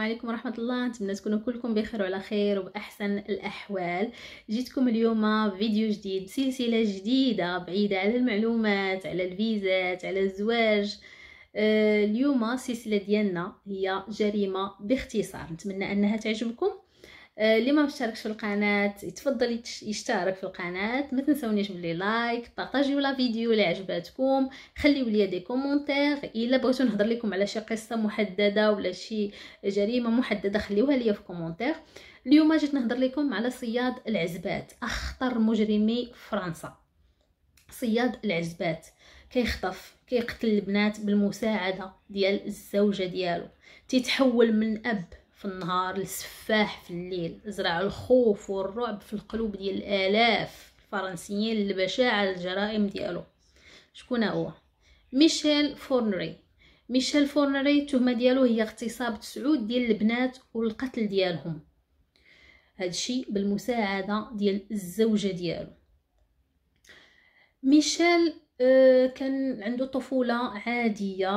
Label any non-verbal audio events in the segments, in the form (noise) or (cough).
عليكم ورحمة الله. نتمنى تكونوا كلكم بخير وعلى خير وبأحسن الأحوال. جيتكم اليوم فيديو جديد سلسلة جديدة بعيدة على المعلومات على الفيزات على الزواج. آه، اليوم السلسلة ديالنا هي جريمة باختصار. نتمنى أنها تعجبكم. اللي ما مشتركش في القناة يتفضل يشترك في القناة ما تنسونيش ب les likes بارطاجيو la vidéo اللي عجباتكم خليو لي des commentaires إلا بغيتو نهضر لكم على شي قصة محددة ولا شي جريمة محددة خليوها لي في commentaire. اليوم جيت نهضر لكم على صياد العزبات أخطر مجرمي فرنسا. صياد العزبات كيخطف كيقتل البنات بالمساعدة ديال الزوجة ديالو. تيتحول من أب في النهار لسفاح في الليل زرع الخوف والرعب في القلوب ديال الآلاف الفرنسيين البشاعه الجرائم ديالو. شكون هو؟ ميشيل فورنري. ميشيل فورنري التهمة ديالو هي اغتصاب تسعود ديال البنات والقتل ديالهم. هادشي بالمساعدة ديال الزوجة ديالو. ميشيل كان عنده طفولة عادية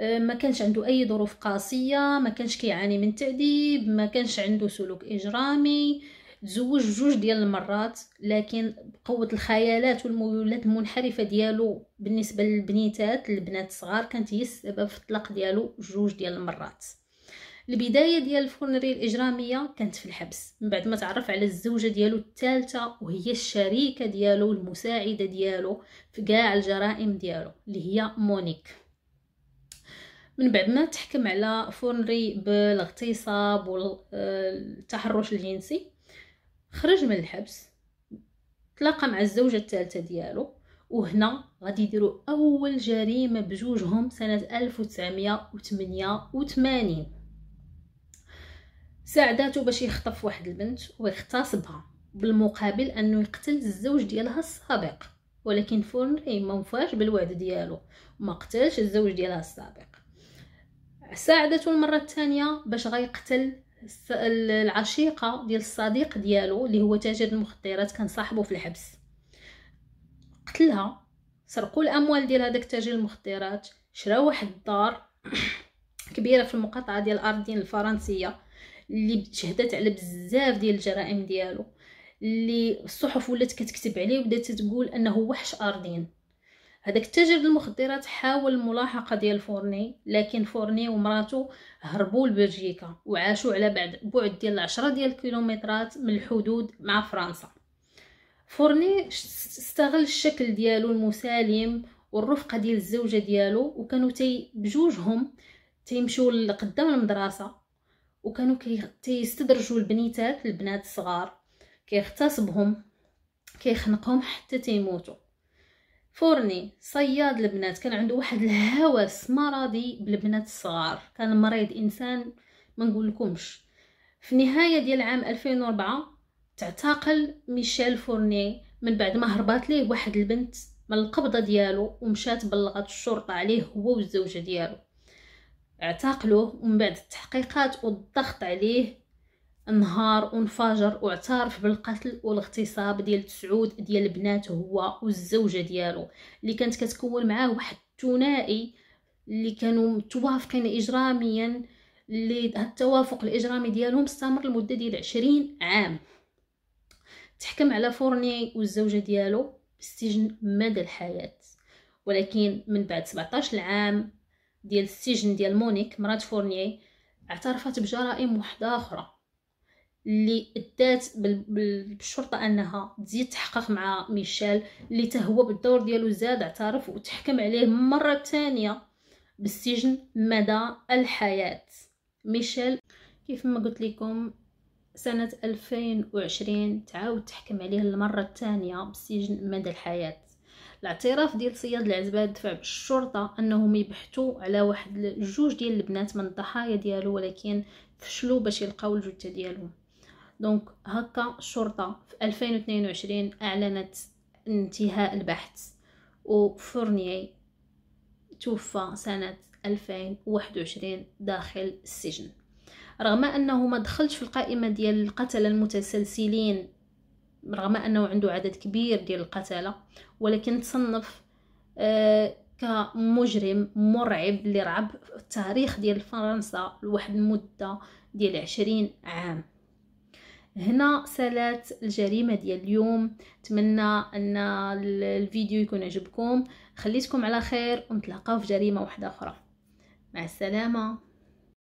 آه، ما كانش عنده أي ظروف قاسية ما كانش كيعاني من تعذيب ما كانش عنده سلوك إجرامي تزوج جوج ديال المرات لكن قوة الخيالات والميولات المنحرفة ديالو بالنسبة للبنيتات البنات الصغار كانت هي السبب في الطلاق ديالو جوج ديال المرات. البداية ديال الفورنري الإجرامية كانت في الحبس. من بعد ما تعرف على الزوجة ديالو الثالثة وهي الشريكة ديالو المساعدة ديالو في كاع الجرائم ديالو اللي هي مونيك. من بعد ما تحكم على فورنري بالاغتصاب والتحرش الجنسي خرج من الحبس تلاقى مع الزوجة الثالثة ديالو وهنا غادي يديروا أول جريمة بجوجهم سنة 1988 ساعداتو باش يخطف واحد البنت ويغتصبها بالمقابل أنه يقتل الزوج ديالها السابق. ولكن فورنري ما وفاش بالوعد ديالو. ما قتلش الزوج ديالها السابق. ساعدته المرة الثانية باش غيقتل العشيقة ديال الصديق ديالو اللي هو تاجر المخدرات كان صاحبه في الحبس. قتلها سرقوا الأموال ديال هذاك تاجر المخدرات شراو واحد الدار (coughs) كبيرة في المقاطعة ديال الاردين الفرنسية. اللي شهدت على بزاف ديال الجرائم ديالو اللي الصحف ولات كتكتب عليه وبدات تقول أنه وحش اردين هذاك التاجر المخدرات حاول الملاحقة ديال فورني لكن فورني ومراته هربوا لبلجيكا وعاشوا على بعد بعد ديال العشرة ديال الكيلومترات من الحدود مع فرنسا. فورني استغل الشكل ديالو المسالم والرفقة ديال الزوجة ديالو وكانوا تي بجوجهم تيمشيو لقدام المدرسة وكانوا تيستدرجوا البنيتات البنات الصغار كيغتصبهم كيخنقهم حتى تيموتوا. فورني صياد البنات كان عنده واحد الهوس مرضي بالبنات الصغار. كان مريض إنسان ما نقولكمش. في نهاية ديال عام 2004 تعتقل ميشيل فورني من بعد ما هربات ليه واحد البنت من القبضة ديالو ومشات بلغت الشرطة عليه هو والزوجة ديالو. اعتقلوه ومن بعد التحقيقات والضغط عليه انهار وانفجر واعترف بالقتل والاغتصاب ديال تسعود ديال البنات هو والزوجة ديالو. اللي كانت كتكون معاه واحد الثنائي اللي كانوا متوافقين اجراميا اللي التوافق الإجرامي ديالهم استمر لمدة ديال عشرين عام. تحكم على فورني والزوجة ديالو بالسجن مدى الحياة. ولكن من بعد 17 عام ديال السجن ديال مونيك مرات فورني اعترفت بجرائم وحده أخرى. اللي أدات بالشرطة أنها تزيد تحقق مع ميشيل اللي تهوى بالدور ديالو زاد اعترف وتحكم عليه مرة ثانية بالسجن مدى الحياة. ميشيل كيف ما قلت لكم سنة 2020 تعاود تحكم عليه المرة الثانية بالسجن مدى الحياة. الاعتراف ديال صياد العزبات دفع بالشرطة أنهم يبحثوا على واحد جوج ديال البنات من الضحايا ديالو ولكن فشلوا باش يلقاو الجثة ديالهم. دونك هكا الشرطة في 2022 أعلنت انتهاء البحث وفورنيي توفى سنة 2021 داخل السجن. رغم أنه ما دخلش في القائمة ديال القتلة المتسلسلين رغم أنه عنده عدد كبير ديال القتلة ولكن تصنف آه كمجرم مرعب اللي رعب التاريخ ديال فرنسا لواحد المدة ديال عشرين عام. هنا سالات الجريمة ديال اليوم. اتمنى أن الفيديو يكون عجبكم. خليتكم على خير ونتلاقاو في جريمة واحدة أخرى. مع السلامة.